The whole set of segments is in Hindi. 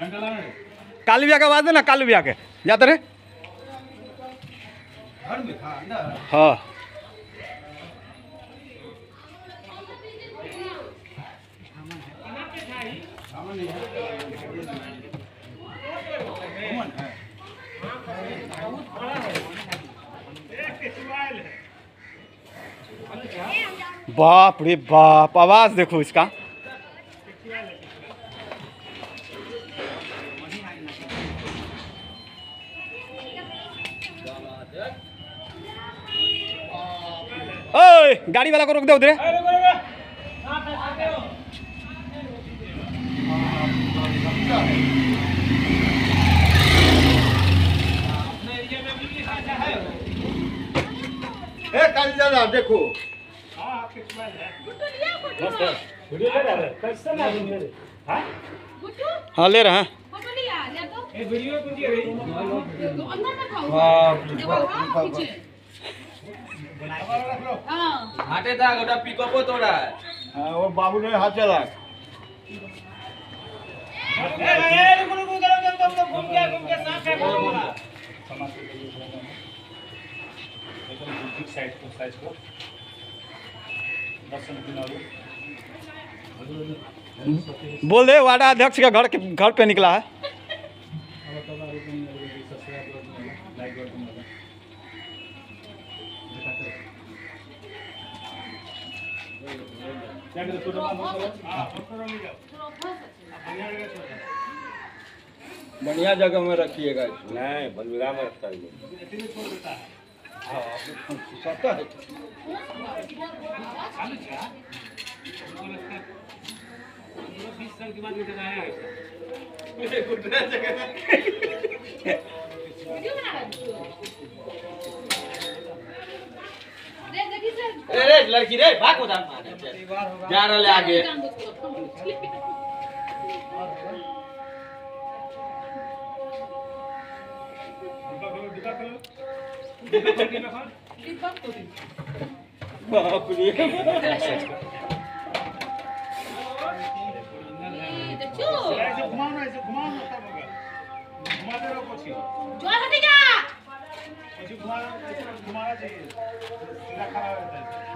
कालू भैया के आवाज़ ना, कालू भैया के। जाते रे घर में था अंदर हाँ। बाप रे बाप, आवाज़ देखो इसका। ओए गाड़ी वाला को रोक दे उधर। ए देखो। वीडियो ले रहा है। हाँ हाँ ले रहे हैं फ़ोटो लिया ले तो ये वीडियो হাটে থাক ওটা পিকআপও তোরা हाँ, वो बाबू ने हाथ चला ए ए रुको रुको करो करो तुम लोग घूम के घूम के सांप का बोल बोला बोल दे वार्डा अध्यक्ष का घर के घर पे निकला है बढ़िया जगह में रखिएगा इसको नहीं बलवीरा में रखता है। है? बीस साल के बाद है। है रे लड़की रे भाग उधर। जा रहे आगे बाप रे घुमाओ घुमाओ ना तब होगा कुछ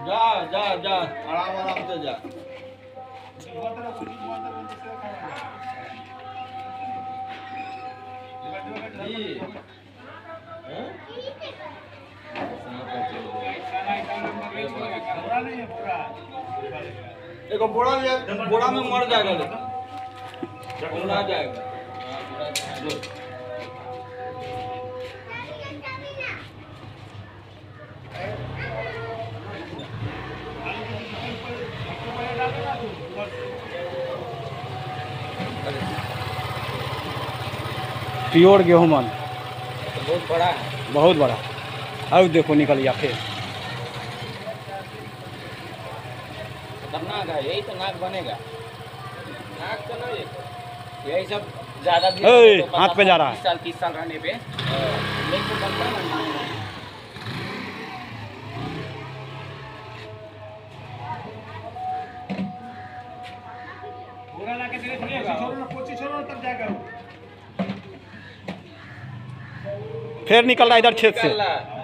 जा जा जा. आराम आराम से जा. ऐसे घुमाते रहो कुछ घुमाते रहो सीधा खड़ा रहता है जी हैं? बुरा नहीं है बुरा एगो बोरा ले बोरा में मर जाएगा लेकिन बोला जाएगा लो। प्योर गेहूँ तो बहुत बड़ा है। बहुत बड़ा। अब देखो निकल गया फिर। खतरनाक है यही तो नाक बनेगा। नाक तो नहीं यही सब ज़्यादा तो हाथ पे जा रहा है। बीस साल तीस साल रहने पे। तो बनता है बुरा लाके धीरे होगा। छोड़ो ना कोची छोड़ो ना तब जाकर फिर निकल रहा इधर खेत से। निकल रहा।